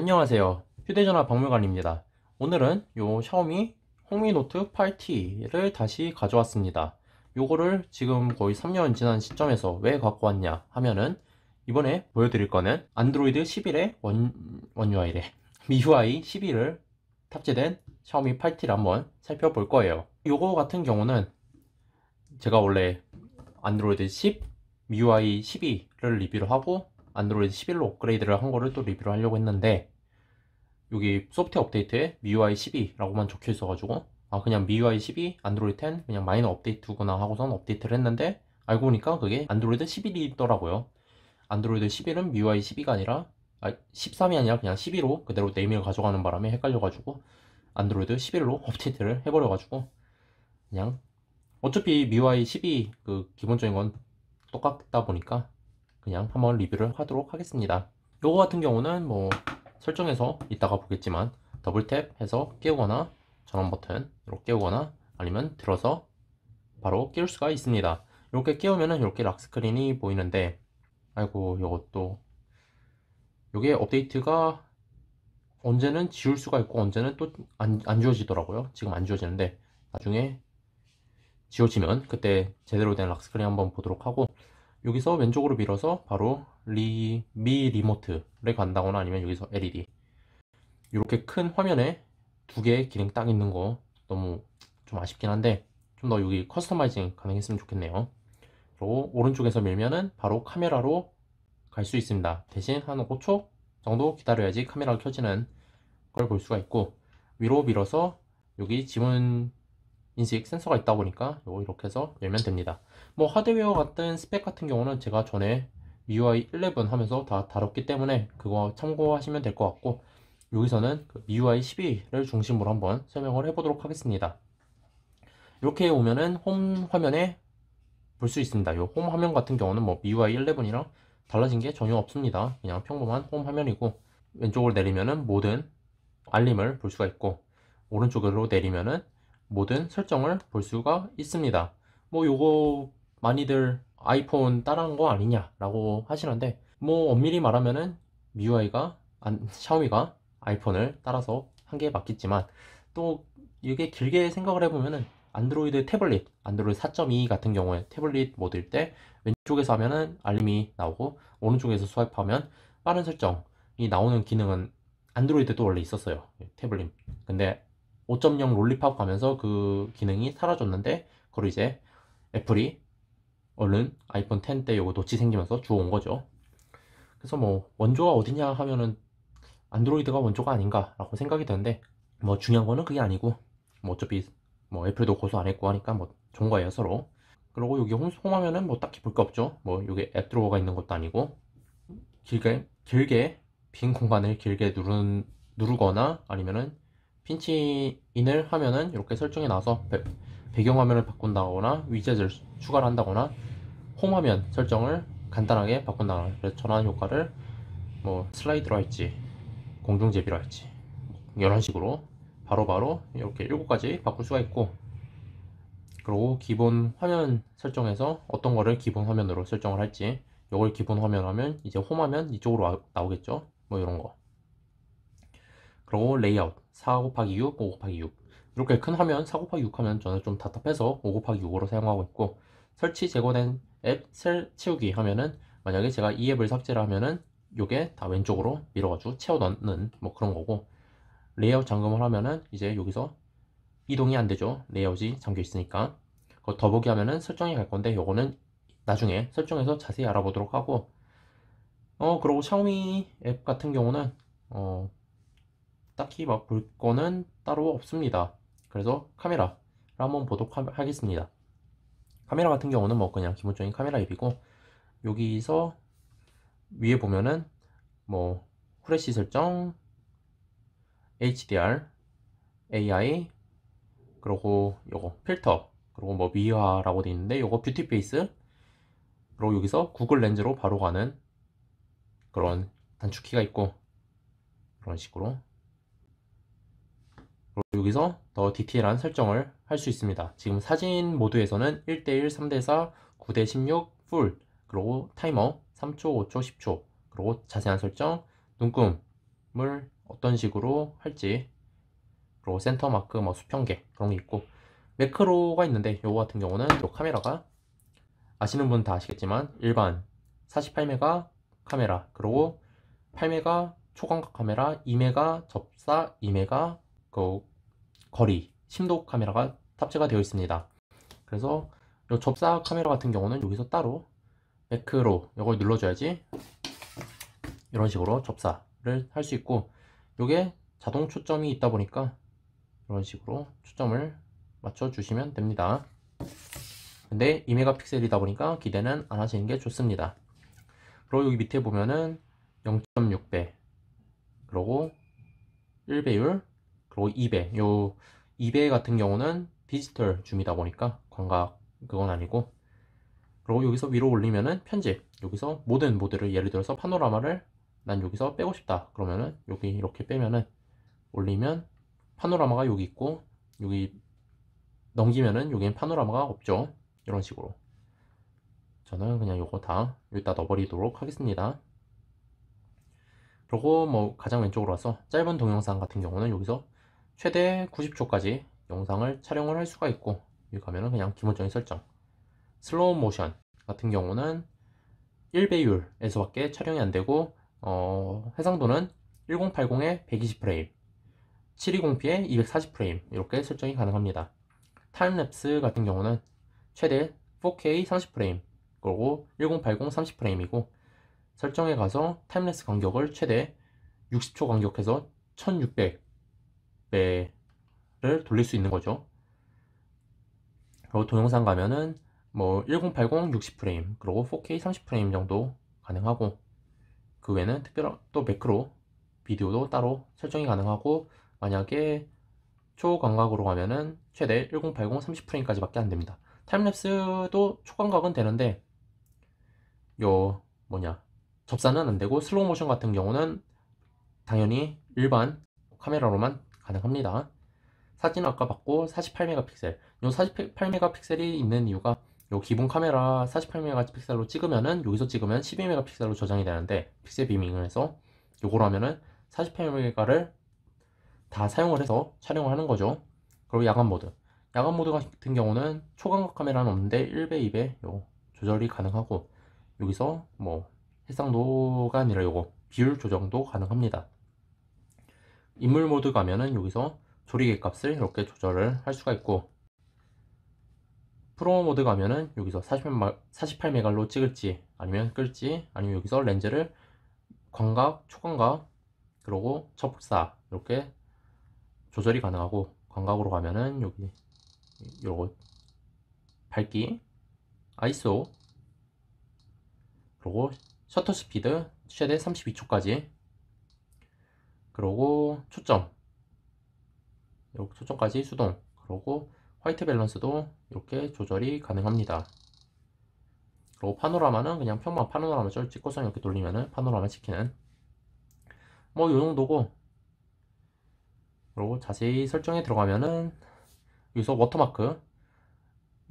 안녕하세요. 휴대전화 박물관입니다. 오늘은 요 샤오미 홍미노트 8T를 다시 가져왔습니다. 요거를 지금 거의 3년 지난 시점에서 왜 갖고 왔냐 하면은 이번에 보여드릴 거는 안드로이드 11의 원, 원UI래. MIUI 11을 탑재된 샤오미 8T를 한번 살펴볼 거예요. 요거 같은 경우는 제가 원래 안드로이드 10, MIUI 12를 리뷰를 하고 안드로이드 11로 업그레이드를 한 거를 또 리뷰를 하려고 했는데 여기 소프트웨어 업데이트에 MIUI 12라고만 적혀 있어가지고 아 그냥 MIUI 12 안드로이드 10 그냥 마이너 업데이트구나 하고선 업데이트를 했는데 알고 보니까 그게 안드로이드 11이더라고요. 안드로이드 11은 MIUI 12가 아니라 아, 13이 아니라 그냥 12로 그대로 name을 가져가는 바람에 헷갈려가지고 안드로이드 11로 업데이트를 해버려가지고 그냥 어차피 MIUI 12 그 기본적인 건 똑같다 보니까 그냥 한번 리뷰를 하도록 하겠습니다. 요거 같은 경우는 뭐 설정에서 이따가 보겠지만 double tap 해서 깨우거나 전원 버튼으로 깨우거나 아니면 들어서 바로 깨울 수가 있습니다. 이렇게 깨우면은 이렇게 lock screen이 보이는데 아이고 이것도. 이게 업데이트가 언제는 지울 수가 있고 언제는 또 안 안 지워지더라고요. 지금 안 지워지는데 나중에 지워지면 그때 제대로 된 lock screen 한번 보도록 하고 여기서 왼쪽으로 밀어서 바로 리, Mi Remote를 간다거나 아니면 여기서 LED 이렇게 큰 화면에 두 개의 기능 딱 있는 거 너무 좀 아쉽긴 한데 좀 더 여기 customizing 가능했으면 좋겠네요. 그리고 오른쪽에서 밀면은 바로 카메라로 갈 수 있습니다. 대신 한 5초 정도 기다려야지 카메라가 켜지는 걸 볼 수가 있고 위로 밀어서 여기 지문 인식 센서가 있다 보니까 이렇게 해서 열면 됩니다 뭐 하드웨어 같은 스펙 같은 경우는 제가 전에 MIUI 11 하면서 다 다뤘기 때문에 그거 참고하시면 될 것 같고 여기서는 그 MIUI 12를 중심으로 한번 설명을 해보도록 하겠습니다. 이렇게 오면은 홈 화면에 볼 수 있습니다. 요홈 화면 같은 경우는 뭐 MIUI 11이랑 달라진 게 전혀 없습니다. 그냥 평범한 홈 화면이고 왼쪽으로 내리면은 모든 알림을 볼 수가 있고 오른쪽으로 내리면은 모든 설정을 볼 수가 있습니다. 뭐 요거 많이들 아이폰 따라한 거 아니냐 라고 하시는데 뭐 엄밀히 말하면은 MIUI가 안, 샤오미가 아이폰을 따라서 한 게 맞겠지만 또 이게 길게 생각을 해보면은 안드로이드 태블릿 안드로이드 4.2 같은 경우에 태블릿 모드일 때 왼쪽에서 하면은 알림이 나오고 오른쪽에서 스와이프하면 빠른 설정이 나오는 기능은 안드로이드도 원래 있었어요 태블릿. 근데 5.0 롤리팝 가면서 그 기능이 사라졌는데 그걸 이제 애플이 얼른 아이폰 10 때 요거 노치 생기면서 주워온 거죠. 그래서 뭐 원조가 어디냐 하면은 안드로이드가 원조가 아닌가 라고 생각이 드는데 뭐 중요한 거는 그게 아니고 뭐 어차피 뭐 애플도 고소 안 했고 하니까 뭐 좋은 거예요 서로. 그리고 여기 홈, 홈하면은 뭐 딱히 볼 게 없죠. 뭐 여기 앱 들어가 있는 것도 아니고 길게 길게 빈 공간을 길게 누른, 누르거나 아니면은 핀치인을 하면은 이렇게 설정이 나와서 배, 배경화면을 바꾼다거나 위젯을 추가를 한다거나 홈화면 설정을 간단하게 바꾼다거나 그래서 전환 효과를 뭐 슬라이드로 할지 공중제비로 할지 이런 식으로 바로바로 바로 이렇게 7가지 바꿀 수가 있고 그리고 기본 화면 설정에서 어떤 거를 기본 화면으로 설정을 할지 이걸 기본 화면 하면 이제 홈 화면 이쪽으로 나오겠죠? 뭐 이런 거. 그리고 레이아웃 4 곱하기 6, 5 곱하기 6 이렇게 큰 화면 4 곱하기 6 하면 저는 좀 답답해서 5 곱하기 6으로 사용하고 있고 설치 제거된 앱 셀 채우기 하면은 만약에 제가 이 앱을 삭제를 하면은 요게 다 왼쪽으로 밀어가지고 채워 넣는 뭐 그런 거고 레이아웃 잠금을 하면은 이제 여기서 이동이 안 되죠. 레이아웃이 잠겨 있으니까. 그 더보기 하면은 설정이 갈 건데 요거는 나중에 설정해서 자세히 알아보도록 하고 어 그리고 샤오미 앱 같은 경우는 어 딱히 막 볼 거는 따로 없습니다 그래서 카메라를 한번 보도록 하겠습니다. 카메라 같은 경우는 뭐 그냥 기본적인 카메라 앱이고 여기서 위에 보면은 뭐 후레쉬 설정 HDR AI 그리고 요거 필터 그리고 뭐 미화라고 되어 있는데 요거 beauty face 그리고 여기서 구글 렌즈로 바로 가는 그런 단축키가 있고 그런 식으로 여기서 더 디테일한 설정을 할 수 있습니다. 지금 사진 모드에서는 1대1, 3대4, 9대16, full 그리고 타이머 3초, 5초, 10초 그리고 자세한 설정, 눈금 어떤 식으로 할지 그리고 center mark 뭐 수평계 그런 게 있고 매크로가 있는데 요거 같은 경우는 요 카메라가 아시는 분 다 아시겠지만 일반 48메가 카메라 그리고 8메가 초광각 카메라 2메가 접사 2메가 그 거리 심도 카메라가 탑재가 되어 있습니다. 그래서 요 접사 카메라 같은 경우는 여기서 따로 매크로 이걸 눌러줘야지 이런 식으로 접사를 할 수 있고 요게 자동 초점이 있다 보니까 이런 식으로 초점을 맞춰 주시면 됩니다. 근데 2메가픽셀이다 보니까 기대는 안 하시는 게 좋습니다. 그리고 여기 밑에 보면은 0.6배 그리고 1배율 그리고 2배 요 2배 같은 경우는 디지털 줌이다 보니까 광각 그건 아니고. 그리고 여기서 위로 올리면은 편집. 여기서 모든 모드를 예를 들어서 파노라마를 난 여기서 빼고 싶다. 그러면은 여기 이렇게 빼면은 올리면 파노라마가 여기 있고 여기 넘기면은 여기엔 파노라마가 없죠. 이런 식으로. 저는 그냥 요거 다 여기다 넣어버리도록 하겠습니다. 그리고 뭐 가장 왼쪽으로 와서 짧은 동영상 같은 경우는 여기서 최대 90초까지 영상을 촬영을 할 수가 있고 여기 가면은 그냥 기본적인 설정. 슬로우 모션 같은 경우는 1배율에서 밖에 촬영이 안되고 어, 해상도는 1080에 120프레임 720p에 240프레임 이렇게 설정이 가능합니다. timelapse 같은 경우는 최대 4K 30프레임 그리고 1080 30프레임이고 설정에 가서 timelapse 간격을 최대 60초 간격해서 1600 배를 돌릴 수 있는 거죠. 그리고 동영상 가면은 뭐 1080 60프레임 그리고 4K 30프레임 정도 가능하고 그 외에는 특별한 또 매크로 비디오도 따로 설정이 가능하고 만약에 초광각으로 가면은 최대 1080 30프레임까지 밖에 안됩니다. timelapse도 초광각은 되는데 요 뭐냐 접사는 안되고 슬로우 모션 같은 경우는 당연히 일반 카메라로만 가능합니다. 사진 아까 봤고 48메가픽셀. 요 48메가픽셀이 있는 이유가 요 기본 카메라 48메가픽셀로 찍으면은 여기서 찍으면 12메가픽셀로 저장이 되는데 픽셀 binning을 해서 요거로 하면은 48메가를 다 사용을 해서 촬영을 하는 거죠. 그리고 야간 모드. 야간 모드 같은 경우는 초광각 카메라는 없는데 1배 2배 요 조절이 가능하고 여기서 뭐 해상도가 아니라 요거 비율 조정도 가능합니다 인물 모드 가면은 여기서 조리개 값을 이렇게 조절을 할 수가 있고 프로 모드 가면은 여기서 48메가로 찍을지 아니면 끌지 아니면 여기서 렌즈를 광각, 초광각 그리고 접사 이렇게 조절이 가능하고 광각으로 가면은 여기 요거 밝기 ISO 그리고 셔터 스피드 최대 32초까지 그리고 초점. 이렇게 초점까지 수동. 그리고 white balance도 이렇게 조절이 가능합니다. 그리고 파노라마는 그냥 평범한 파노라마 를 찍고서 이렇게 돌리면은 파노라마 찍히는 뭐 요정도고. 그리고 자세히 설정에 들어가면은 여기서 워터마크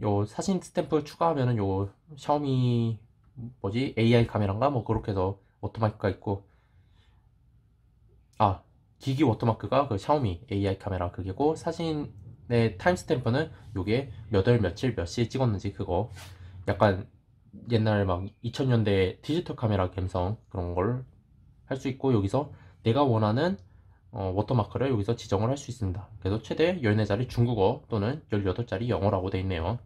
요 사진 스탬프 추가하면은 요 샤오미 뭐지? AI 카메라인가? 뭐 그렇게 해서 워터마크가 있고 아 기기 워터마크가 그 샤오미 AI 카메라 그게고 사진의 timestamp는 요게 몇 월 며칠 몇 시에 찍었는지 그거. 약간 옛날 막 2000년대 디지털 카메라 감성 그런 걸 할 수 있고 여기서 내가 원하는 어, 워터마크를 여기서 지정을 할 수 있습니다. 그래서 최대 14자리 중국어 또는 18자리 영어라고 되어 있네요.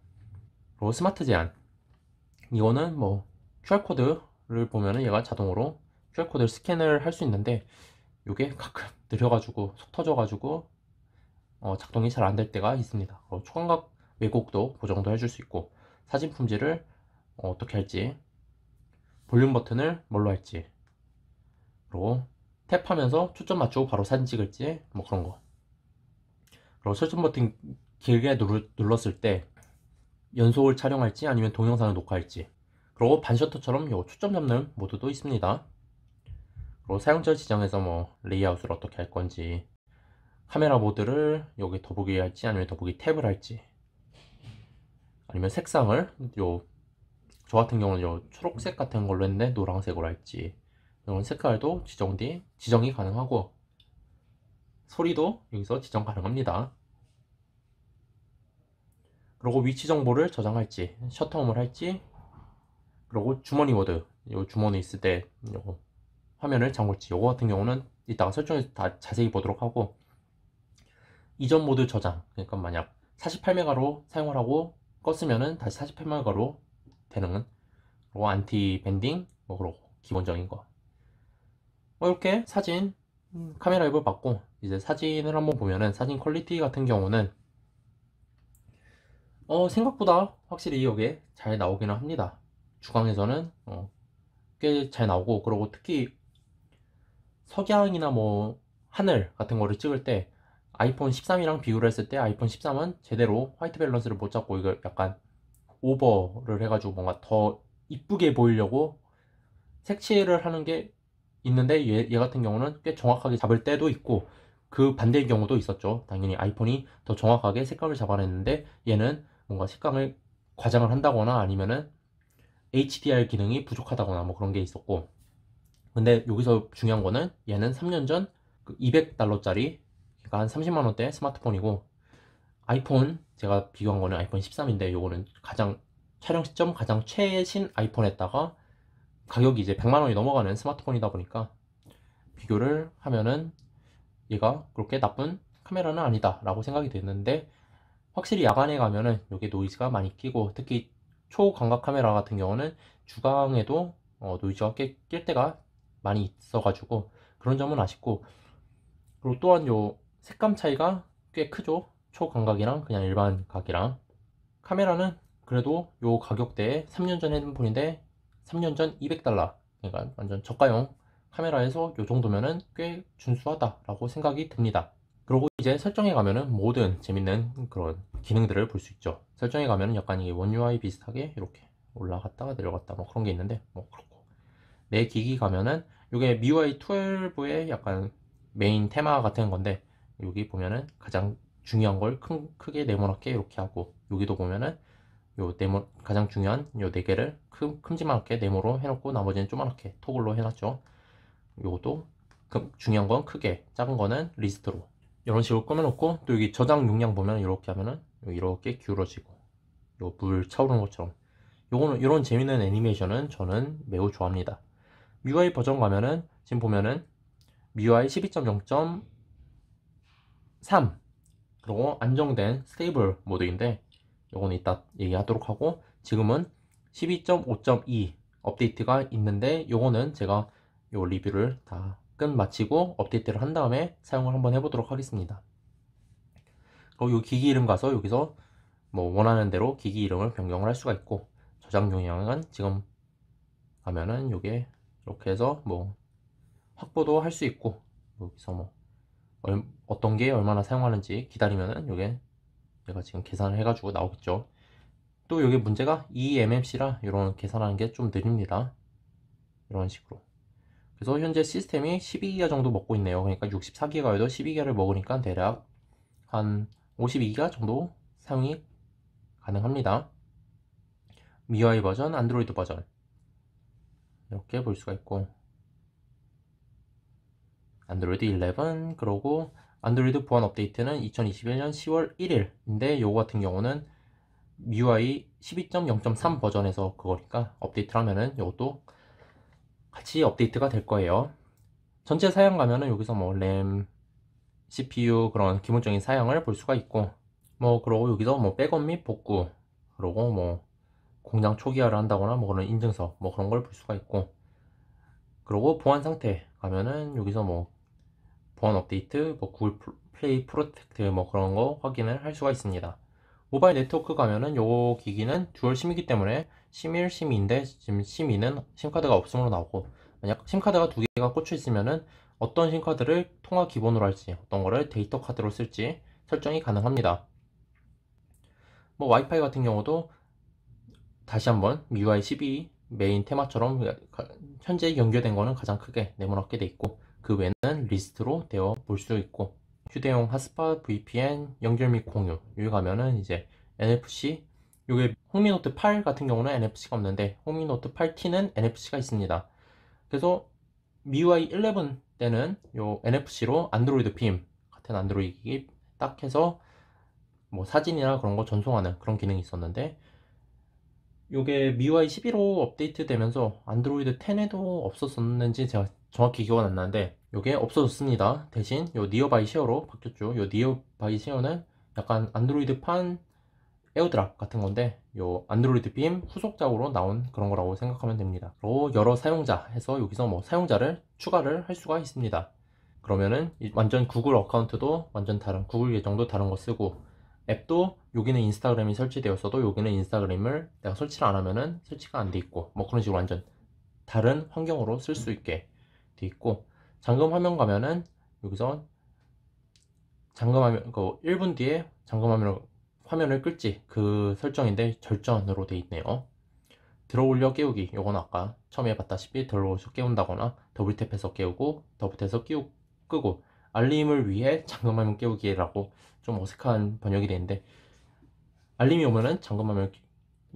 그리고 스마트 제한. 이거는 뭐 QR코드를 보면은 얘가 자동으로 QR코드를 스캔을 할 수 있는데 이게 가끔 느려가지고 속 터져가지고 어, 작동이 잘 안 될 때가 있습니다. 초광각 왜곡도 보정도 해줄 수 있고 사진 품질을 어, 떻게 할지 볼륨 버튼을 뭘로 할지 그리고 탭하면서 초점 맞추고 바로 사진 찍을지 뭐 그런 거. 그리고 설정 버튼 길게 누르, 눌렀을 때 연속을 촬영할지 아니면 동영상을 녹화할지 그리고 반셔터처럼 요 초점 잡는 모드도 있습니다 그리고 사용자 지정에서 뭐 레이아웃을 어떻게 할 건지 카메라 모드를 여기 더보기 할지 아니면 더보기 탭을 할지 아니면 색상을 요 저 같은 경우는 요 초록색 같은 걸로 했는데 노란색으로 할지 이런 색깔도 지정이, 지정이 가능하고 소리도 여기서 지정 가능합니다. 그리고 위치 정보를 저장할지 셔터홈을 할지 그리고 주머니 모드 요 주머니 있을 때 요거 화면을 잠글지 요거 같은 경우는 이따가 설정해서 다 자세히 보도록 하고 이전 모드 저장 그러니까 만약 48메가로 사용을 하고 껐으면은 다시 48메가로 되는 그리고 anti banding 뭐 그러고 기본적인 거. 뭐 이렇게 사진 음, 카메라 앱을 봤고 이제 사진을 한번 보면은 사진 퀄리티 같은 경우는 어 생각보다 확실히 여기에 잘 나오기는 합니다. 주광에서는 어, 꽤 잘 나오고 그리고 특히 석양이나 뭐 하늘 같은 거를 찍을 때 아이폰 13이랑 비교를 했을 때 아이폰 13은 제대로 white balance를 못 잡고 이걸 약간 오버를 해가지고 뭔가 더 이쁘게 보이려고 색칠을 하는 게 있는데 얘, 얘 같은 경우는 꽤 정확하게 잡을 때도 있고 그 반대의 경우도 있었죠. 당연히 아이폰이 더 정확하게 색감을 잡아냈는데 얘는 뭔가 색감을 과장을 한다거나 아니면은 HDR 기능이 부족하다거나 뭐 그런 게 있었고 근데 여기서 중요한 거는 얘는 3년 전 200달러짜리 그 그러니까 한 30만 원대 스마트폰이고 아이폰 제가 비교한 거는 아이폰 13인데 요거는 가장 촬영 시점 가장 최신 아이폰에다가 가격이 이제 100만 원이 넘어가는 스마트폰이다 보니까 비교를 하면은 얘가 그렇게 나쁜 카메라는 아니다 라고 생각이 됐는데 확실히 야간에 가면은 여기 노이즈가 많이 끼고 특히 초광각 카메라 같은 경우는 주광에도 어, 노이즈가 낄, 낄 때가 많이 있어 가지고 그런 점은 아쉽고 그리고 또한 요 색감 차이가 꽤 크죠? 초광각이랑 그냥 일반 각이랑. 카메라는 그래도 요 가격대에 3년 전 핸드폰인데 3년 전 200달러. 그러니까 완전 저가용 카메라에서 요 정도면은 꽤 준수하다라고 생각이 듭니다. 그리고 이제 설정에 가면은 모든 재밌는 그런 기능들을 볼 수 있죠. 설정에 가면은 약간 이게 One UI 비슷하게 이렇게 올라갔다가 내려갔다 뭐 그런 게 있는데 뭐 그렇고. 내 기기 가면은 이게 MIUI 12의 약간 메인 테마 같은 건데 여기 보면은 가장 중요한 걸 큰, 크게 네모나게 이렇게 하고 여기도 보면은 요 네모 가장 중요한 요 네 개를 큼, 큼지막하게 네모로 해놓고 나머지는 조그맣게 toggle로 해놨죠. 요것도 그 중요한 건 크게 작은 거는 리스트로. 이런 식으로 꾸며놓고 또 여기 저장 용량 보면 이렇게 하면은 이렇게 기울어지고 요 물 차오르는 것처럼. 요거는 이런 재밌는 애니메이션은 저는 매우 좋아합니다 MIUI 버전 가면은 지금 보면은 MIUI 12.0. 3 그리고 안정된 stable 모드인데 요거는 이따 얘기하도록 하고 지금은 12.5.2 업데이트가 있는데 요거는 제가 요 리뷰를 다 끝 마치고 업데이트를 한 다음에 사용을 한번 해보도록 하겠습니다 그리고 요 기기 이름 가서 여기서 뭐 원하는 대로 기기 이름을 변경을 할 수가 있고 저장 용량은 지금 가면은 요게 이렇게 해서 뭐 확보도 할 수 있고 여기서 뭐 어떤 게 얼마나 사용하는지 기다리면은 요게 얘가 지금 계산을 해가지고 나오겠죠. 또 여기 문제가 eMMC라 이런 계산하는 게 좀 느립니다. 이런 식으로. 그래서 현재 시스템이 12기가 정도 먹고 있네요. 그러니까 64기가에도 12기가를 먹으니까 대략 한 52기가 정도 사용이 가능합니다. MIUI 버전, 안드로이드 버전 이렇게 볼 수가 있고. 안드로이드 11 그러고 안드로이드 보안 업데이트는 2021년 10월 1일인데 요거 같은 경우는 MIUI 12.0.3 버전에서 그거니까 업데이트를 하면은 요것도 같이 업데이트가 될 거예요. 전체 사양 가면은 여기서 뭐 램, CPU 그런 기본적인 사양을 볼 수가 있고 뭐 그러고 여기서 뭐 백업 및 복구 그러고 뭐 공장 초기화를 한다거나 뭐 그런 인증서 뭐 그런 걸 볼 수가 있고 그리고 보안 상태 가면은 여기서 뭐 보안 업데이트, 뭐 구글 플레이 프로텍트 뭐 그런 거 확인을 할 수가 있습니다. 모바일 네트워크 가면은 요 기기는 dual SIM이기 때문에 SIM 1, SIM 2인데 지금 SIM 2는 SIM카드가 없음으로 나오고 만약 SIM카드가 두 개가 꽂혀 있으면은 어떤 SIM카드를 통화 기본으로 할지 어떤 거를 데이터 카드로 쓸지 설정이 가능합니다. 뭐 와이파이 같은 경우도 다시 한번 MIUI 12 메인 테마처럼 현재 연결된 거는 가장 크게 네모나게 돼 있고 그 외에는 리스트로 되어 볼 수 있고 휴대용 핫스팟, VPN, 연결 및 공유 여기 가면은 이제 NFC 요게 홍미노트 8 같은 경우는 NFC가 없는데 홍미노트 8T는 NFC가 있습니다. 그래서 MIUI 11 때는 요 NFC로 안드로이드 빔 같은 안드로이드 기기 딱 해서 뭐 사진이나 그런 거 전송하는 그런 기능이 있었는데 요게 MIUI 11로 업데이트 되면서 안드로이드 10에도 없었었는지 제가 정확히 기억은 안 나는데 요게 없어졌습니다. 대신 요 Nearby Share로 바뀌었죠. 요 Nearby Share는 약간 안드로이드판 AirDrop 같은 건데 요 안드로이드 빔 후속작으로 나온 그런 거라고 생각하면 됩니다. 그리고 여러 사용자 해서 여기서 뭐 사용자를 추가를 할 수가 있습니다. 그러면은 완전 구글 어카운트도 완전 다른 구글 계정도 다른 거 쓰고 앱도 여기는 인스타그램이 설치되었어도 여기는 인스타그램을 내가 설치를 안 하면은 설치가 안 돼 있고 뭐 그런 식으로 완전 다른 환경으로 쓸 수 있게 돼 있고 잠금 화면 가면은 여기서 잠금 화면 그 1분 뒤에 잠금 화면을 화면을 끌지 그 설정인데 절전으로 돼 있네요. 들어올려 깨우기 요건 아까 처음에 봤다시피 들어오셔 깨운다거나 더블탭해서 깨우고 더블탭해서 끼우, 끄고 알림을 위해 잠금 화면 깨우기라고 좀 어색한 번역이 되는데 알림이 오면은 잠금화면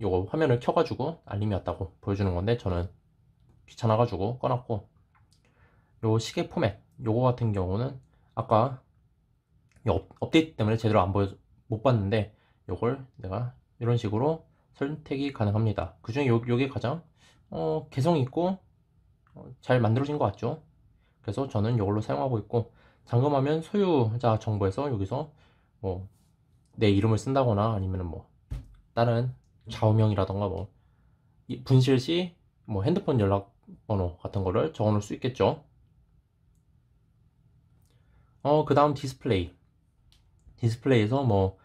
요거 화면을 켜가지고 알림이 왔다고 보여주는 건데 저는 귀찮아가지고 꺼놨고 요 시계 포맷 요거 같은 경우는 아까 업, 업데이트 때문에 제대로 안 보여 못 봤는데 요걸 내가 이런 식으로 선택이 가능합니다. 그 중에 요, 요게 가장 어, 개성 있고 어, 잘 만들어진 것 같죠? 그래서 저는 이걸로 사용하고 있고 잠금화면 소유자 정보에서 여기서 뭐 내 이름을 쓴다거나 아니면 뭐 다른 좌우명이라던가 뭐 분실 시 뭐 핸드폰 연락번호 같은 거를 적어 놓을 수 있겠죠? 어 그 다음 디스플레이. 디스플레이에서 뭐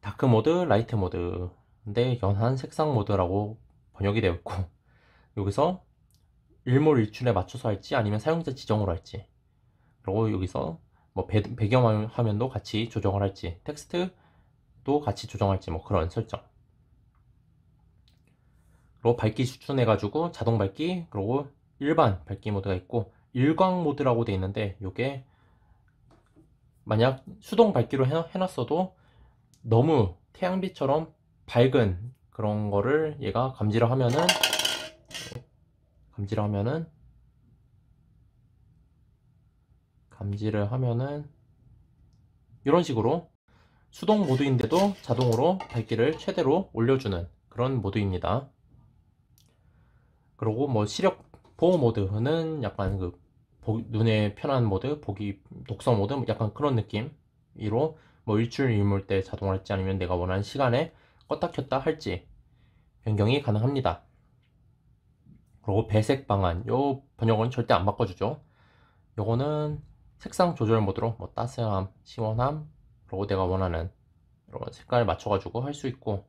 dark mode, light mode 인데 연한 색상 모드라고 번역이 되어 있고 여기서 일몰 일출에 맞춰서 할지 아니면 사용자 지정으로 할지. 그리고 여기서 뭐 배, 배경 화면도 같이 조정을 할지 텍스트도 같이 조정할지 뭐 그런 설정. 그리고 밝기 추천해 가지고 자동 밝기 그리고 일반 밝기 모드가 있고 일광 모드라고 되어 있는데 이게 만약 수동 밝기로 해놨어도 너무 태양빛처럼 밝은 그런 거를 얘가 감지를 하면은 감지를 하면은 감지를 하면은 이런 식으로 수동 모드인데도 자동으로 밝기를 최대로 올려주는 그런 모드입니다. 그리고 뭐 시력 보호 모드는 약간 그 눈에 편한 모드, 보기 독서 모드 약간 그런 느낌으로 뭐 일출 일몰 때 자동할지 아니면 내가 원하는 시간에 껐다 켰다 할지 변경이 가능합니다. 그리고 배색 방안 요 번역은 절대 안 바꿔주죠. 요거는 색상 조절 모드로 뭐 따스함, 시원함 그리고 내가 원하는 이런 색깔 맞춰가지고 할 수 있고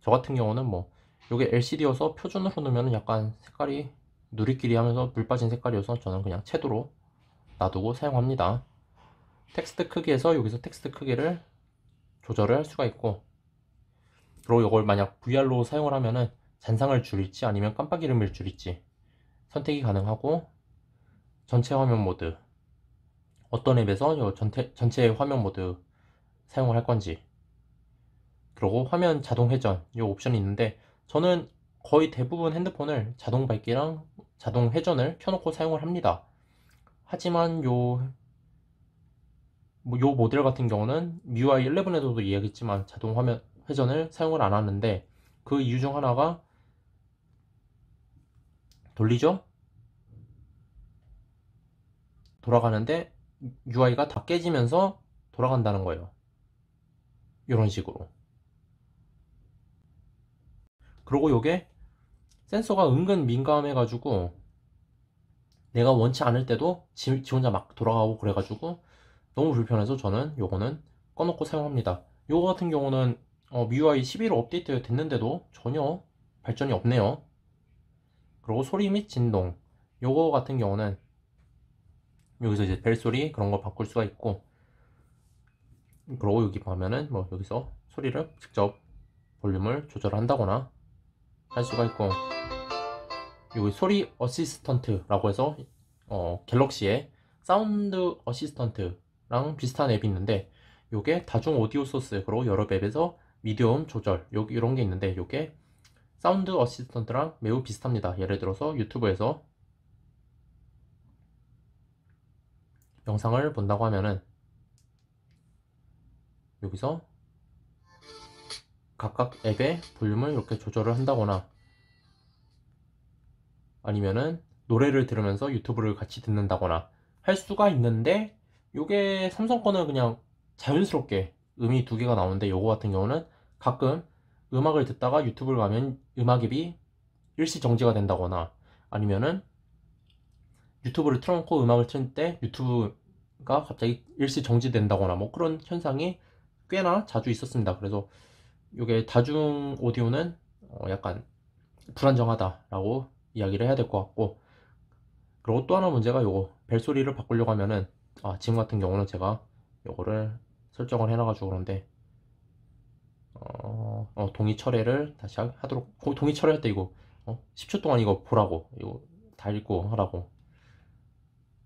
저 같은 경우는 뭐 요게 LCD여서 표준으로 넣으면 약간 색깔이 누리끼리 하면서 물 빠진 색깔이어서 저는 그냥 채도로 놔두고 사용합니다. 텍스트 크기에서 여기서 텍스트 크기를 조절을 할 수가 있고 그리고 이걸 만약 VR로 사용을 하면은 잔상을 줄일지 아니면 깜빡임을 줄일지 선택이 가능하고 전체 화면 모드 어떤 앱에서 전체, 전체 화면 모드 사용을 할 건지 그리고 화면 자동 회전 이 옵션이 있는데 저는 거의 대부분 핸드폰을 자동 밝기랑 자동 회전을 켜놓고 사용을 합니다 하지만 요, 뭐요 모델 같은 경우는 MIUI 11에서도 이야기했지만 자동 화면 회전을 사용을 안 하는데 그 이유 중 하나가 돌리죠? 돌아가는데 UI가 다 깨지면서 돌아간다는 거예요. 이런 식으로. 그리고 요게 센서가 은근 민감해가지고 내가 원치 않을 때도 지, 지 혼자 막 돌아가고 그래가지고 너무 불편해서 저는 요거는 꺼놓고 사용합니다. 요거 같은 경우는 어, MIUI 11호 업데이트 됐는데도 전혀 발전이 없네요. 그리고 소리 및 진동 요거 같은 경우는 여기서 이제 벨 소리 그런 거 바꿀 수가 있고 그리고 여기 보면은 뭐 여기서 소리를 직접 볼륨을 조절한다거나 할 수가 있고 여기 소리 assistant라고 해서 어, 갤럭시의 Sound Assistant랑 비슷한 앱이 있는데 요게 다중 오디오 소스 그리고 여러 앱에서 미디어 음 조절 요, 이런 게 있는데 요게 Sound Assistant랑 매우 비슷합니다. 예를 들어서 유튜브에서 영상을 본다고 하면은 여기서 각각 앱의 볼륨을 이렇게 조절을 한다거나 아니면은 노래를 들으면서 유튜브를 같이 듣는다거나 할 수가 있는데 요게 삼성 거는 그냥 자연스럽게 음이 두 개가 나오는데 요거 같은 경우는 가끔 음악을 듣다가 유튜브를 가면 음악 앱이 일시 정지가 된다거나 아니면은 유튜브를 틀어놓고 음악을 틀 때 유튜브가 갑자기 일시 정지된다거나 뭐 그런 현상이 꽤나 자주 있었습니다. 그래서 이게 다중 오디오는 어 약간 불안정하다라고 이야기를 해야 될 것 같고 그리고 또 하나 문제가 요거 벨소리를 바꾸려고 하면은 아 지금 같은 경우는 제가 요거를 설정을 해놔가지고 그런데 어, 어, 동의 철회를 다시 하, 도록 동의 철회할 때 이거 어, 10초 동안 이거 보라고 이거 다 읽고 하라고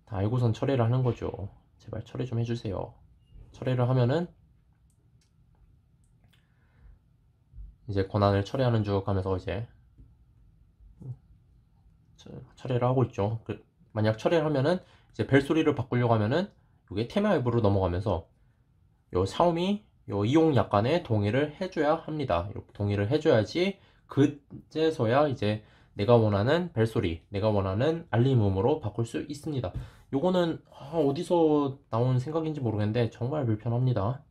다 알고선 철회를 하는 거죠 제발 철회 좀 해주세요 철회를 하면은 이제 권한을 철회하는 쭉 하면서 이제 철회를 하고 있죠 그, 만약 철회를 하면은 이제 벨 소리를 바꾸려고 하면은 이게 테마 앱으로 넘어가면서 요 샤오미 요 이용 약관에 동의를 해줘야 합니다. 이렇게 동의를 해줘야지 그제서야 이제 내가 원하는 벨소리, 내가 원하는 알림음으로 바꿀 수 있습니다. 요거는 아, 어디서 나온 생각인지 모르겠는데 정말 불편합니다.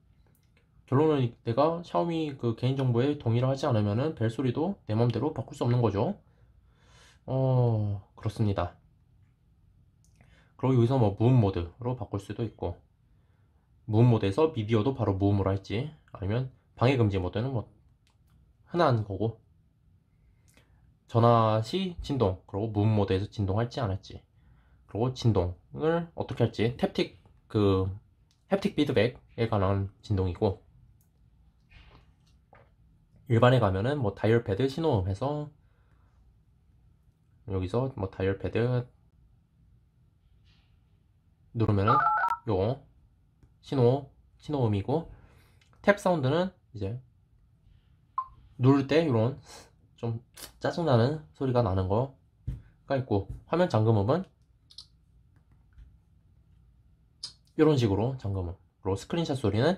결론은 내가 샤오미 그 개인정보에 동의를 하지 않으면은 벨소리도 내 맘대로 바꿀 수 없는 거죠. 어, 그렇습니다. 그리고 여기서 뭐 무음 모드로 바꿀 수도 있고 무음 모드에서 미디어도 바로 무음으로 할지 아니면 방해 금지 모드는 뭐 흔한 거고 전화 시 진동 그리고 무음 모드에서 진동할지 안 할지 그리고 진동 을 어떻게 할지 taptic 그 haptic 피드백에 관한 진동이고 일반에 가면은 뭐 다이얼 패드 신호음 해서 여기서 뭐 다이얼 패드 누르면은 요 신호 신호음이고 탭 사운드는 이제 누를 때 이런 좀 짜증나는 소리가 나는 거가 있고 화면 잠금음은 이런 식으로 그리고 스크린샷 소리는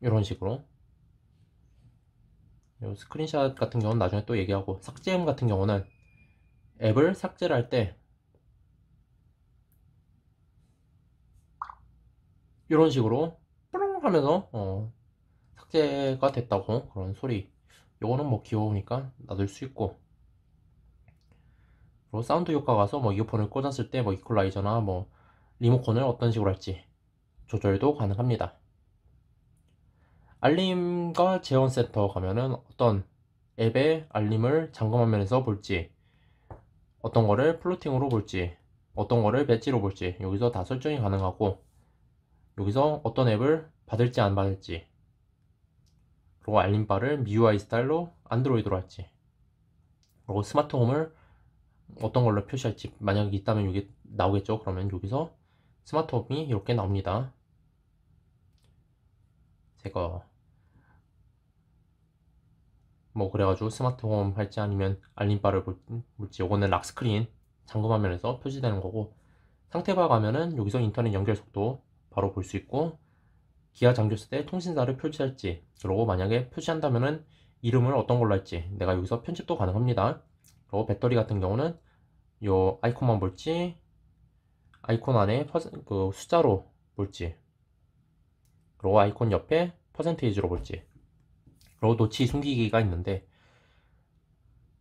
이런 식으로. 스크린샷 같은 경우는 나중에 또 얘기하고 삭제음 같은 경우는 앱을 삭제를 할 때 이런 식으로 뽀롱 하면서 어, 삭제가 됐다고 그런 소리. 요거는 뭐 귀여우니까 놔둘 수 있고. 그리고 사운드 효과 가서 뭐 이어폰을 꽂았을 때 뭐 이퀄라이저나 뭐 리모컨을 어떤 식으로 할지 조절도 가능합니다. 알림과 제어 센터 가면은 어떤 앱의 알림을 잠금 화면에서 볼지 어떤 거를 floating으로 볼지 어떤 거를 배지로 볼지 여기서 다 설정이 가능하고 여기서 어떤 앱을 받을지 안 받을지 그리고 알림바를 MIUI 스타일로 안드로이드로 할지 그리고 스마트홈을 어떤 걸로 표시할지 만약에 있다면 이게 나오겠죠? 그러면 여기서 스마트 홈이 이렇게 나옵니다. 제가 뭐 그래가지고 스마트 홈 할지 아니면 알림바를 볼지 요거는 lock screen 잠금 화면에서 표시되는 거고 상태 바 가면은 여기서 인터넷 연결 속도 바로 볼 수 있고 기아 장교수 때 통신사를 표시할지 그리고 만약에 표시한다면은 이름을 어떤 걸로 할지 내가 여기서 편집도 가능합니다. 그리고 배터리 같은 경우는 요 아이콘만 볼지 아이콘 안에 퍼센, 그 숫자로 볼지. 그리고 아이콘 옆에 퍼센테이지로 볼지. 그리고 노치 숨기기가 있는데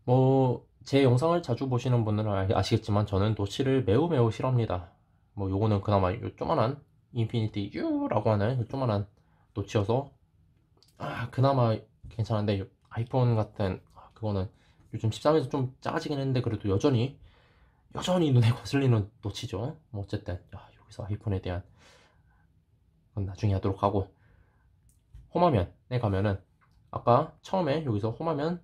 뭐 제 영상을 자주 보시는 분들은 아시겠지만 저는 notch를 매우 매우 싫어합니다. 뭐 요거는 그나마 요 조만한 Infinity U라고 하는 조만한 notch여서 아 그나마 괜찮은데 아이폰 같은 아, 그거는 요즘 13에서 좀 작아지긴 했는데 그래도 여전히 여전히 눈에 거슬리는 notch죠. 뭐 어쨌든 야, 여기서 아이폰에 대한 건 나중에 하도록 하고. 홈화면에 가면은 아까 처음에 여기서 홈화면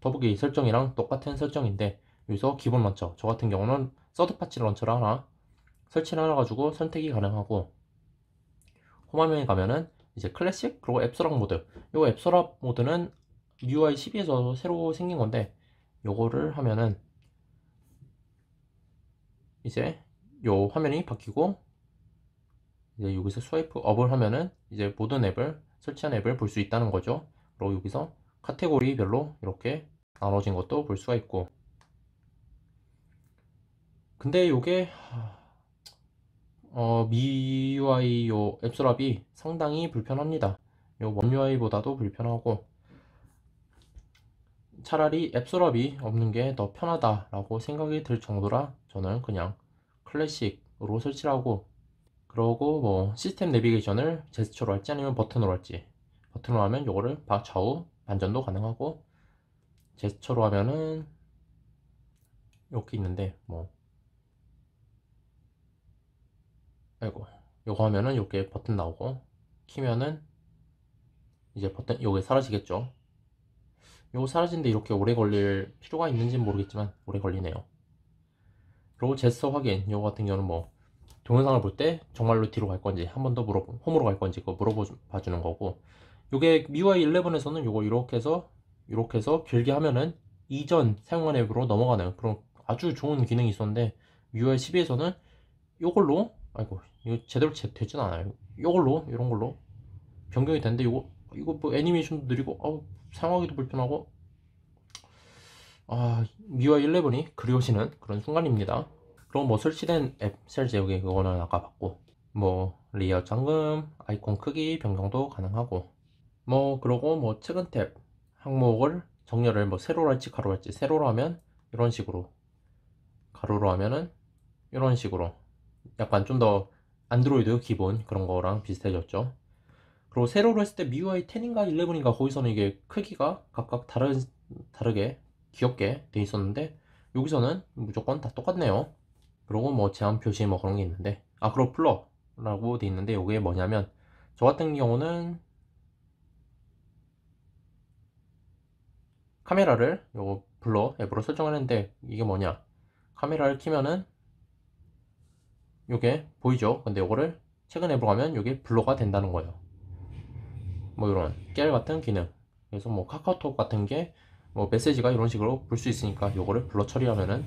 더보기 설정이랑 똑같은 설정인데 여기서 기본 launcher 저 같은 경우는 third party launcher를 하나 설치를 하나 가지고 선택이 가능하고 홈화면에 가면은 이제 클래식 그리고 앱서랍 모드. 요 앱서랍 모드는 MIUI 12에서 새로 생긴 건데 요거를 하면은 이제 요 화면이 바뀌고 이제 여기서 스와이프 업을 하면은 이제 모든 앱을 설치한 앱을 볼 수 있다는 거죠. 그리고 여기서 카테고리별로 이렇게 나눠진 것도 볼 수가 있고 근데 요게 어, MIUI 요 앱스랍이 상당히 불편합니다. 요 원UI보다도 불편하고 차라리 앱스랍이 없는 게 더 편하다라고 생각이 들 정도라 저는 그냥 클래식으로 설치를 하고 그러고 뭐 시스템 내비게이션을 제스처로 할지 아니면 버튼으로 할지. 버튼으로 하면 요거를 좌우 반전도 가능하고 제스처로 하면은 이렇게 있는데 뭐 아이고 요거 하면은 이렇게 버튼 나오고 키면은 이제 버튼 요게 사라지겠죠 요거 사라진데 이렇게 오래 걸릴 필요가 있는지는 모르겠지만 오래 걸리네요. 그리고 제스처 확인 요거 같은 경우는 뭐 동영상을 볼 때 정말로 뒤로 갈 건지 한 번 더 물어보 홈으로 갈 건지 그거 물어봐 주는 거고 요게 MIUI 11에서는 요거 이렇게 해서 이렇게 해서 길게 하면은 이전 사용한 앱으로 넘어가는 그런 아주 좋은 기능이 있었는데 MIUI 12에서는 요걸로 아이고 이거 제대로 제, 되진 않아요. 요걸로 이런 걸로 변경이 되는데 이거 이거 뭐 애니메이션도 느리고 아우 사용하기도 불편하고. 아 MIUI 11이 그리워지는 그런 순간입니다. 그럼 뭐 설치된 앱 셀제 여기 그거는 아까 봤고. 뭐 레이아웃 잠금 아이콘 크기 변경도 가능하고. 뭐 그러고 뭐 최근 탭 항목을 정렬을 뭐 세로로 할지 가로로 할지 세로로 하면 이런 식으로. 가로로 하면은 이런 식으로. 약간 좀 더 안드로이드 기본 그런 거랑 비슷해졌죠 그리고 세로로 했을 때 MIUI 10인가 11인가 거기서는 이게 크기가 각각 다른 다르게 귀엽게 돼 있었는데 여기서는 무조건 다 똑같네요. 그리고 뭐 제한 표시 뭐 그런 게 있는데. 아 그리고 플러라고 돼 있는데 이게 뭐냐면 저 같은 경우는 카메라를 요거 블러 앱으로 설정을 했는데 이게 뭐냐. 카메라를 키면은 요게 보이죠? 근데 요거를 최근 앱으로 가면 요게 블러가 된다는 거예요 뭐 이런 깨알 같은 기능. 그래서 뭐 카카오톡 같은 게 뭐 메시지가 이런 식으로 볼 수 있으니까 요거를 블러 처리하면은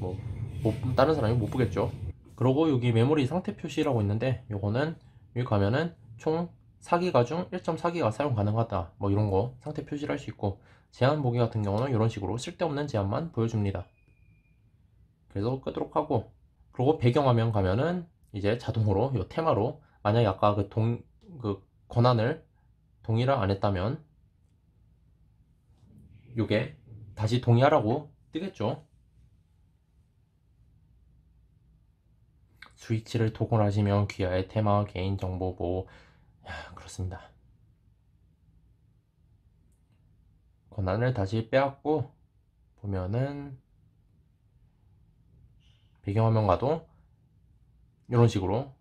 뭐 못, 다른 사람이 못 보겠죠. 그리고 여기 메모리 상태 표시라고 있는데 요거는 여기 가면은 총 4기가 중 1.4기가 사용 가능하다. 뭐 이런 거 상태 표시를 할 수 있고 제한 보기 같은 경우는 이런 식으로 쓸데없는 제한만 보여줍니다. 그래서 끄도록 하고 그리고 배경화면 가면은 이제 자동으로 요 테마로 만약에 아까 그 동 그 권한을 동의를 안 했다면 요게 다시 동의하라고 뜨겠죠? 스위치를 도굴하시면 귀하의 테마 개인정보 보호 야, 그렇습니다. 권한을 다시 빼앗고 보면은 배경화면 가도 이런 식으로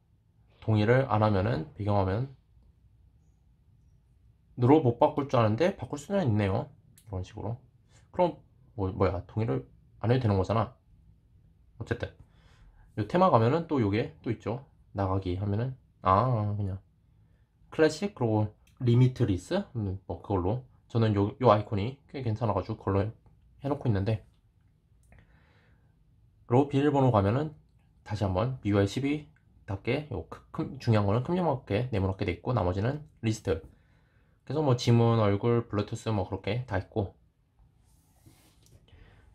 동의를 안 하면은 배경화면 으로 못 바꿀 줄 아는데 바꿀 수는 있네요. 이런 식으로. 그럼 뭐, 뭐야? 동의를 안 해도 되는 거잖아. 어쨌든. 요 테마 가면은 또 요게 또 있죠. 나가기 하면은. 아 그냥. 클래식? 그리고 Limitless? 음, 뭐 그걸로. 저는 요, 요 아이콘이 꽤 괜찮아가지고 그걸로 해놓고 있는데. 그리고 비밀번호 가면은 다시 한번 MIUI 12답게 요 큰, 중요한 거는 큼지막하게 네모나게 돼 있고 나머지는 리스트 그래서 뭐 지문, 얼굴, 블루투스 뭐 그렇게 다 있고.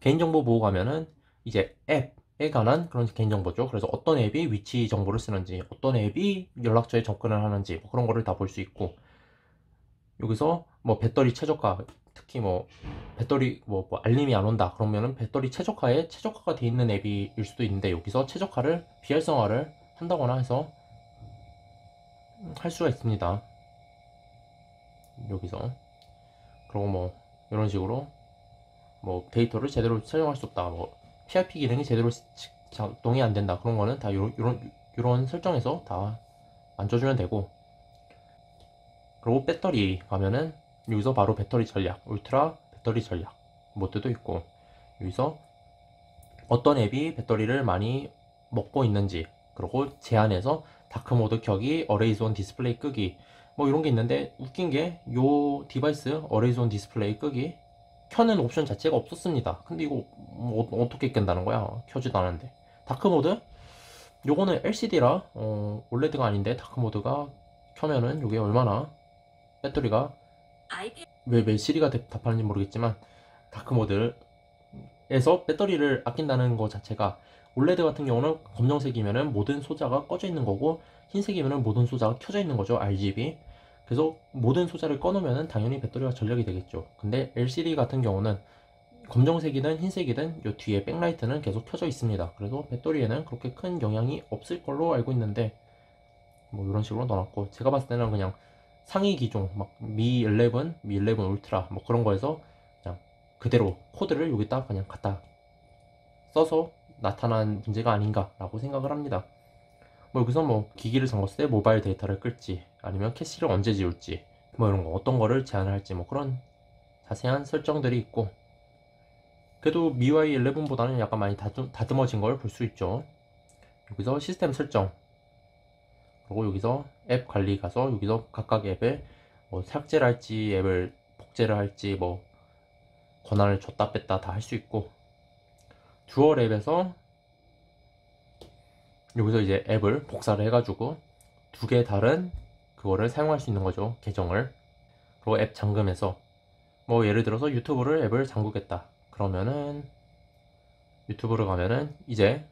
개인정보 보호 가면은 이제 앱에 관한 그런 개인정보죠. 그래서 어떤 앱이 위치 정보를 쓰는지 어떤 앱이 연락처에 접근을 하는지 뭐 그런 거를 다 볼 수 있고. 여기서 뭐 배터리 최저가 특히 뭐 배터리 뭐, 뭐, 알림이 안 온다 그러면은 배터리 최저가에 최저가가 돼 있는 앱일 수도 있는데 여기서 최저가를 비활성화를 한다거나 해서 할 수가 있습니다 여기서. 그리고 뭐 이런 식으로 뭐 데이터를 제대로 사용할 수 없다. 뭐 PIP 기능이 제대로 작동이 안 된다. 그런 거는 다 요런 요런 설정에서 다 만져주면 되고. 그리고 배터리 가면은 여기서 바로 배터리 절약, 울트라 배터리 절약 모드도 있고 여기서 어떤 앱이 배터리를 많이 먹고 있는지 그리고 제한해서 dark 모드 켜기, Always On Display 끄기 뭐 이런 게 있는데 웃긴 게 요 device Always On Display 끄기 켜는 옵션 자체가 없었습니다. 근데 이거 뭐 어떻게 끈다는 거야? 켜지도 않았는데. dark 모드? 요거는 LCD라 어, OLED가 아닌데 dark모드가 켜면은 요게 얼마나 배터리가 왜 왜 시리가 대- 답하는지 모르겠지만 dark모드에서 배터리를 아낀다는 것 자체가 OLED 같은 경우는 검정색이면은 모든 소자가 꺼져 있는 거고 흰색이면은 모든 소자가 켜져 있는 거죠 RGB 그래서 모든 소자를 꺼놓으면은 당연히 배터리가 절약이 되겠죠. 근데 LCD 같은 경우는 검정색이든 흰색이든 요 뒤에 백라이트는 계속 켜져 있습니다. 그래서 배터리에는 그렇게 큰 영향이 없을 걸로 알고 있는데 뭐 이런 식으로 넣어놨고 제가 봤을 때는 그냥 상위 기종 막 미 11, 미 11 울트라 뭐 그런 거에서 그냥 그대로 코드를 여기다 그냥 갖다 써서 나타난 문제가 아닌가 라고 생각을 합니다. 뭐 여기서 뭐 기기를 잠궜을 때 모바일 데이터를 끌지 아니면 캐시를 언제 지울지 뭐 이런 거 어떤 거를 제한을 할지 뭐 그런 자세한 설정들이 있고 그래도 MIUI 11보다는 약간 많이 다듬, 다듬어진 걸 볼 수 있죠. 여기서 시스템 설정 그리고 여기서 앱 관리 가서 여기서 각각 앱에 뭐 삭제를 할지 앱을 복제를 할지 뭐 권한을 줬다 뺐다 다 할 수 있고 dual 앱에서 여기서 이제 앱을 복사를 해가지고 두 개 다른 그거를 사용할 수 있는 거죠 계정을. 그리고 앱 잠금에서. 뭐 예를 들어서 유튜브를 앱을 잠그겠다. 그러면은 유튜브를 가면은 이제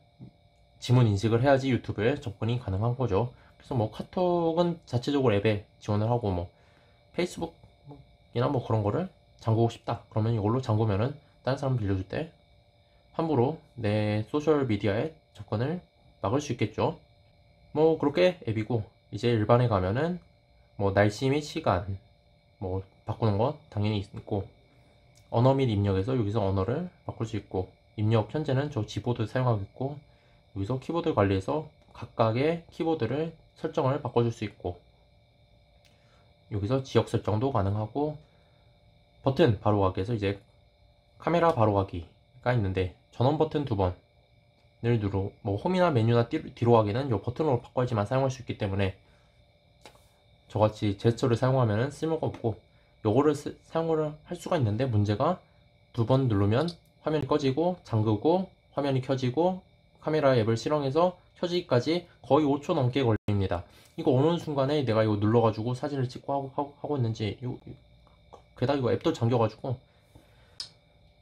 지문 인식을 해야지 유튜브에 접근이 가능한 거죠. 그래서 뭐 카톡은 자체적으로 앱에 지원을 하고 뭐 페이스북이나 뭐 그런 거를 잠그고 싶다. 그러면 이걸로 잠그면은 다른 사람 빌려줄 때 함부로 내 소셜 미디어에 접근을 막을 수 있겠죠? 뭐 그렇게 앱이고 이제 일반에 가면은 뭐 날씨 및 시간 뭐 바꾸는 거 당연히 있고 언어 및 입력에서 여기서 언어를 바꿀 수 있고 입력 현재는 저 지보드 사용하고 있고 여기서 키보드 관리에서 각각의 키보드를 설정을 바꿔줄 수 있고 여기서 지역 설정도 가능하고 버튼 바로 가기에서 이제 카메라 바로 가기가 있는데 전원 버튼 두번 을 누르 뭐 홈이나 메뉴나 뒤- 뒤로 가기는 이 버튼으로 바꿔야지만 사용할 수 있기 때문에 저같이 제스처를 사용하면 쓸모가 없고 요거를 쓰- 사용을 할 수가 있는데 문제가 두 번 누르면 화면이 꺼지고 잠그고 화면이 켜지고 카메라 앱을 실행해서 켜지기까지 거의 5초 넘게 걸립니다. 이거 어느 순간에 내가 이거 눌러가지고 사진을 찍고 하고, 하고, 하고 있는지 요, 게다가 이거 앱도 잠겨가지고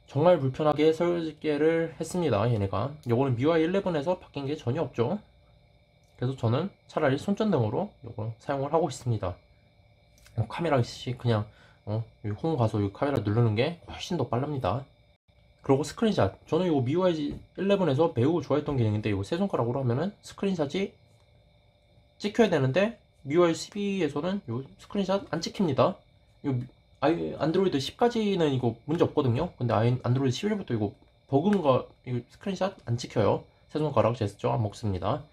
정말 불편하게 설계를 했습니다. 얘네가 요거는 MIUI 11에서 바뀐 게 전혀 없죠. 그래서 저는 차라리 손전등으로 이걸 사용을 하고 있습니다. 어, 카메라 씨 그냥 어, 홈 가서 이 카메라 누르는 게 훨씬 더 빠릅니다. 그리고 스크린샷. 저는 이거 MIUI 11에서 매우 좋아했던 기능인데 이거 세 손가락으로 하면은 스크린샷이 찍혀야 되는데 MIUI 12에서는 요 스크린샷 안 찍힙니다. 요 아이 안드로이드 10까지는 이거 문제 없거든요. 근데 아이 안드로이드 11부터 이거 버그인가 이거 스크린샷 안 찍혀요. 세 손가락 제스처 안 먹습니다.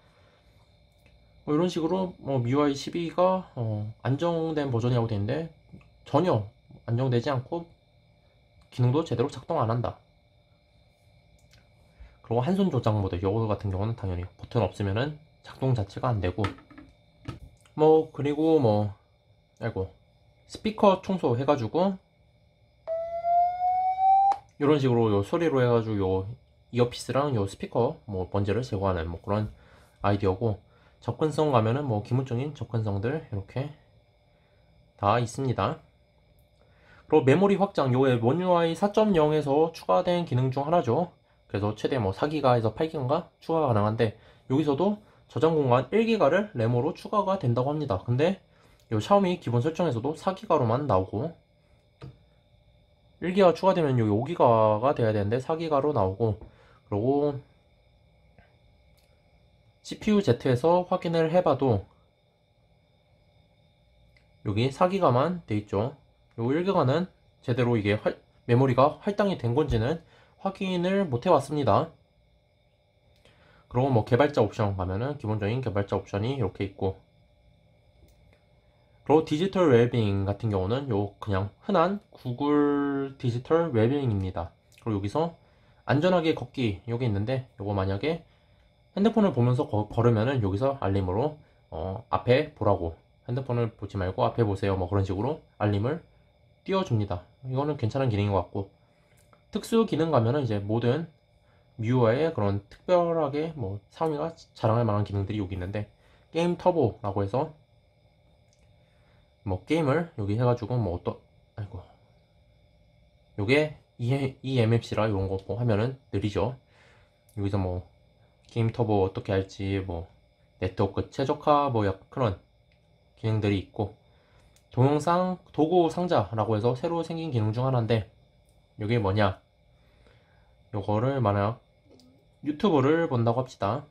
뭐 이런 식으로 뭐 MIUI 12가 어, 안정된 버전이라고 되어 있는데 전혀 안정되지 않고 기능도 제대로 작동 안 한다. 그리고 한 손 조작 모드 요거 같은 경우는 당연히 버튼 없으면은 작동 자체가 안 되고 뭐 그리고 뭐 아이고 스피커 청소 해가지고 이런 식으로 요 소리로 해가지고 요 이어피스랑 요 스피커 뭐 번지를 제거하는 뭐 그런 아이디어고 접근성 가면은 뭐 기본적인 접근성들 이렇게 다 있습니다. 그리고 메모리 확장 요에 원UI 4.0에서 추가된 기능 중 하나죠. 그래서 최대 뭐 4기가에서 8기가인가 추가가 가능한데 여기서도 저장 공간 1기가를 램으로 추가가 된다고 합니다. 근데 요 샤오미 기본 설정에서도 4기가로만 나오고 1기가 추가되면 여기 5기가가 돼야 되는데 4기가로 나오고 그리고 CPU Z에서 확인을 해봐도 여기 4기가만 돼 있죠. 요 1기가는 제대로 이게 활- 메모리가 할당이 된 건지는 확인을 못 해봤습니다. 그리고 뭐 개발자 옵션 가면은 기본적인 개발자 옵션이 이렇게 있고 그리고 디지털 웰빙 같은 경우는 요 그냥 흔한 구글 디지털 웰빙입니다. 그리고 여기서 안전하게 걷기 여기 있는데 요거 만약에 핸드폰을 보면서 거- 걸으면은 여기서 알림으로 어, 앞에 보라고 핸드폰을 보지 말고 앞에 보세요 뭐 그런 식으로 알림을 띄워줍니다. 이거는 괜찮은 기능인 것 같고 특수 기능 가면은 이제 모든 미유아의 그런 특별하게 뭐 샤오미가 자랑할 만한 기능들이 여기 있는데 게임 터보라고 해서 뭐 게임을 여기 해가지고 뭐 어떤 아이고. 요게 eMFC라 이런 거 뭐 하면은 느리죠. 여기서 뭐 게임 터보 어떻게 할지 뭐 네트워크 최적화 뭐 약 그런 기능들이 있고 동영상 도구 상자라고 해서 새로 생긴 기능 중 하나인데 이게 뭐냐? 요거를 만약 유튜브를 본다고 합시다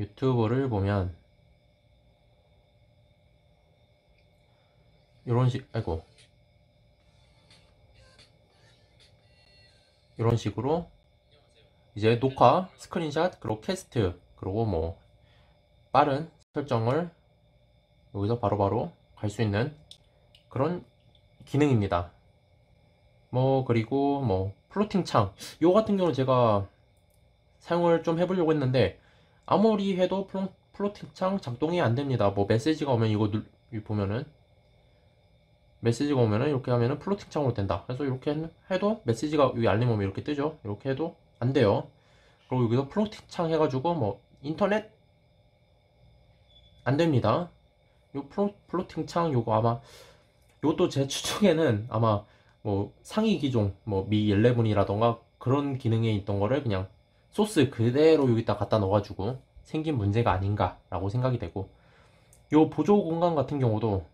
유튜브를 보면 이런 식 아이고 이런 식으로 이제 녹화, 스크린샷, 그리고 cast, 그리고 뭐 빠른 설정을 여기서 바로바로 갈 수 있는 그런 기능입니다. 뭐 그리고 뭐 floating 창, 요 같은 경우는 제가 사용을 좀 해보려고 했는데 아무리 해도 flo, floating 창 작동이 안 됩니다. 뭐 메시지가 오면 이거 눌, 보면은 메시지가 오면은 이렇게 하면은 floating 창으로 된다. 그래서 이렇게 해도 메시지가 여기 알림 오면 이렇게 뜨죠. 이렇게 해도 안 돼요. 그리고 여기서 floating 창 해가지고 뭐 인터넷 안 됩니다. 요 flo, floating 창 요거 아마 요것도 제 추측에는 아마 뭐 상위 기종 뭐 Mi 11이라던가 그런 기능에 있던 거를 그냥 소스 그대로 여기다 갖다 넣어가지고 생긴 문제가 아닌가 라고 생각이 되고 요 보조 공간 같은 경우도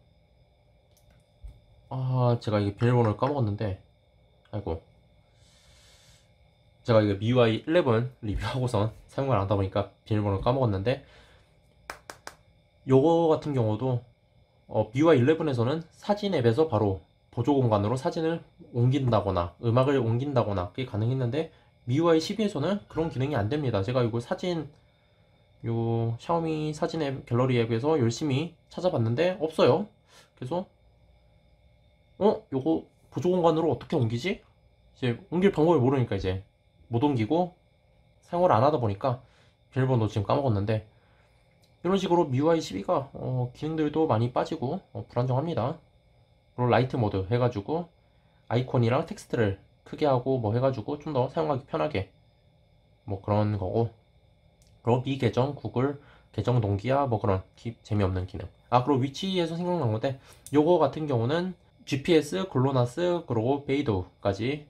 아 제가 이게 비밀번호를 까먹었는데 아이고. 제가 이거 MIUI 11 리뷰하고선 사용을 안 하다 보니까 비밀번호를 까먹었는데 요거 같은 경우도 어, MIUI 11에서는 사진 앱에서 바로 보조 공간으로 사진을 옮긴다거나 음악을 옮긴다거나 그게 가능했는데 MIUI 12에서는 그런 기능이 안 됩니다. 제가 이거 사진 요 샤오미 사진 앱 갤러리 앱에서 열심히 찾아봤는데 없어요. 그래서 어? 요거 보조 공간으로 어떻게 옮기지? 이제 옮길 방법을 모르니까 이제 못 옮기고 사용을 안 하다 보니까 비밀번호 지금 까먹었는데 이런 식으로 MIUI 12가 어, 기능들도 많이 빠지고 어, 불안정합니다. 그리고 lite 모드 해가지고 아이콘이랑 텍스트를 크게 하고 뭐 해가지고 좀 더 사용하기 편하게 뭐 그런 거고 그리고 미 계정 구글 계정 동기화 뭐 그런 기, 재미없는 기능 아 그리고 위치에서 생각난 건데 요거 같은 경우는 GPS, 글로나스, 그리고 베이도까지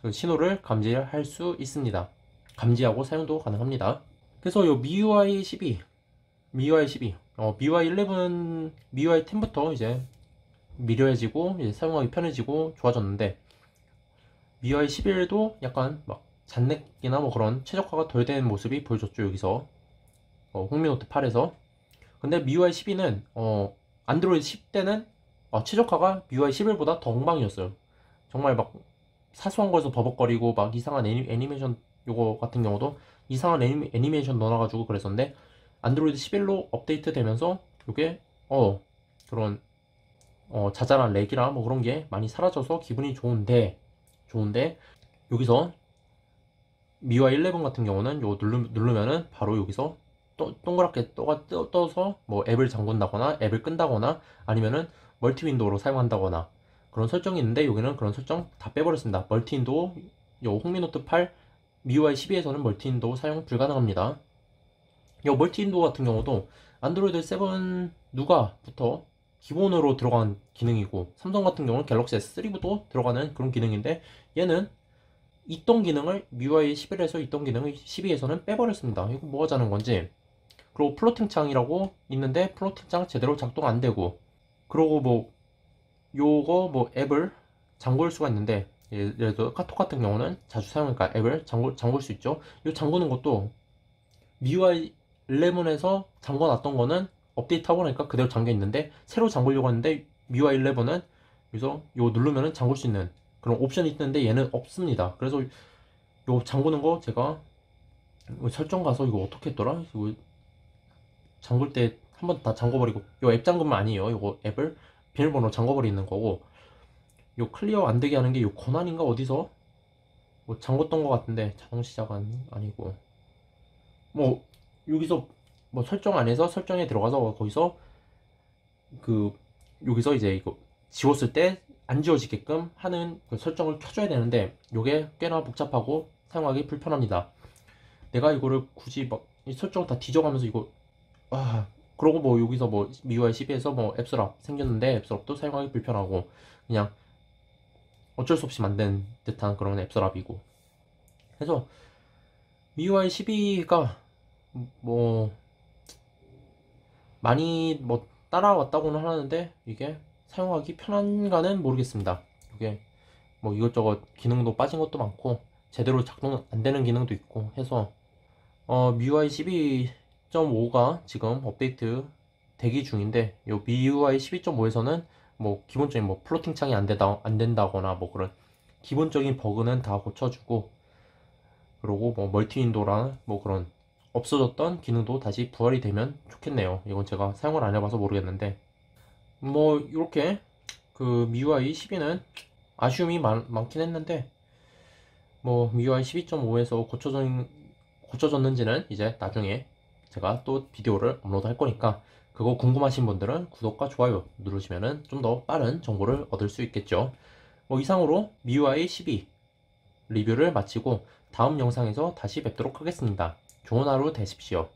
그 신호를 감지할 수 있습니다. 감지하고 사용도 가능합니다. 그래서 요 MIUI 12, MIUI 12, 어, MIUI 11, MIUI 10부터 이제 미려해지고 이제 사용하기 편해지고 좋아졌는데 MIUI 11도 약간 막 잔내기나 뭐 그런 최적화가 덜 된 모습이 보여줬죠 여기서 어, 홍미노트 8에서 근데 MIUI 12는 어, 안드로이드 10대는 어, 최적화가 MIUI 11보다 더 엉망이었어요. 정말 막 사소한 거에서 버벅거리고 막 이상한 애니, 애니메이션 요거 같은 경우도 이상한 애니, 애니메이션 넣어놔가지고 그랬었는데 안드로이드 11로 업데이트 되면서 요게 어 그런 어 자잘한 렉이라 뭐 그런 게 많이 사라져서 기분이 좋은데 좋은데 여기서 MIUI 11 같은 경우는 요 누르, 누르면은 바로 여기서 또, 동그랗게 떠가, 떠서 뭐 앱을 잠근다거나 앱을 끈다거나 아니면은 multi window로 사용한다거나 그런 설정이 있는데 여기는 그런 설정 다 빼버렸습니다. multi window 요 홍미노트 8 MIUI 12에서는 multi window 사용 불가능합니다. 요 multi window 같은 경우도 안드로이드 7 Nougat부터 기본으로 들어간 기능이고 삼성 같은 경우는 갤럭시 S3부터 들어가는 그런 기능인데 얘는 있던 기능을 MIUI 11에서 있던 기능을 12에서는 빼버렸습니다. 이거 뭐 하자는 건지 그리고 floating 창이라고 있는데 floating 창 제대로 작동 안 되고 그러고 뭐 요거 뭐 앱을 잠글 수가 있는데 예를 들어 카톡 같은 경우는 자주 사용하니까 앱을 잠글, 잠글 수 있죠 요 잠그는 것도 MIUI 11에서 잠궈놨던 거는 업데이트하고 나니까 그대로 잠겨 있는데 새로 잠글려고 하는데 MIUI 11은 여기서 요 누르면은 잠글 수 있는 그런 옵션이 있는데 얘는 없습니다. 그래서 요 잠그는 거 제가 설정 가서 이거 어떻게 했더라? 이거 잠글 때 한 번 다 잠궈버리고 요 앱 잠금은 아니에요. 이거 앱을 비밀번호 잠궈버리는 거고 요 클리어 안 되게 하는 게 요 권한인가 어디서? 뭐 잠궜던 것 같은데 자동 시작은 아니고 뭐 여기서 뭐 설정 안에서 설정에 들어가서 거기서 그 여기서 이제 이거 지웠을 때 안 지워지게끔 하는 그 설정을 켜줘야 되는데 이게 꽤나 복잡하고 사용하기 불편합니다. 내가 이거를 굳이 막이 설정을 다 뒤져가면서 이거 아 그러고 뭐 여기서 뭐 MIUI 12에서 뭐 앱스랍 생겼는데 앱스랍도 사용하기 불편하고 그냥 어쩔 수 없이 만든 듯한 그런 앱스랍이고 그래서 MIUI 12가 뭐 많이 뭐 따라왔다고는 하는데 이게 사용하기 편한가는 모르겠습니다. 이게 뭐 이것저것 기능도 빠진 것도 많고 제대로 작동 안 되는 기능도 있고 해서 어, MIUI 12.5가 지금 업데이트 대기 중인데 요 MIUI 12.5에서는 뭐 기본적인 뭐 floating 창이 안 된다 안 된다거나 뭐 그런 기본적인 버그는 다 고쳐주고 그리고 뭐 multi window랑 뭐 그런 없어졌던 기능도 다시 부활이 되면 좋겠네요. 이건 제가 사용을 안 해봐서 모르겠는데 뭐 이렇게 그 MIUI 12는 아쉬움이 많, 많긴 했는데 뭐 MIUI 12.5에서 고쳐진, 고쳐졌는지는 이제 나중에 제가 또 비디오를 업로드 할 거니까 그거 궁금하신 분들은 구독과 좋아요 누르시면은 좀더 빠른 정보를 얻을 수 있겠죠. 뭐 이상으로 MIUI 12 리뷰를 마치고 다음 영상에서 다시 뵙도록 하겠습니다. 좋은 하루 되십시오.